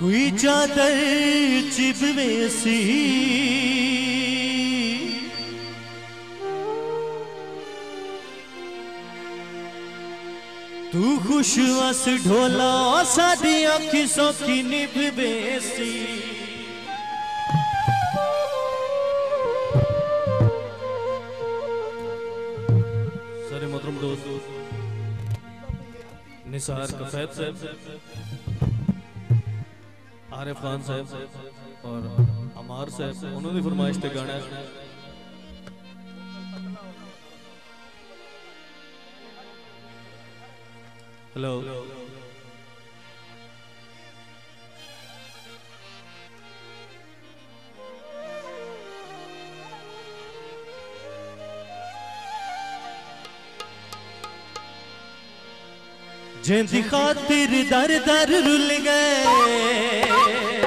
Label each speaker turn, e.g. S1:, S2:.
S1: कोई चादर चिप में सी। तू खुश अस ढोला सादिया किसों सौखी निभ बेसी सारे दोस्त, निसार कफैत साहब। आरिफ खान साहब और अमार साहब उन्होंने फरमाइश पे गाना हेलो जिंद खातिर दर दर रुल गए।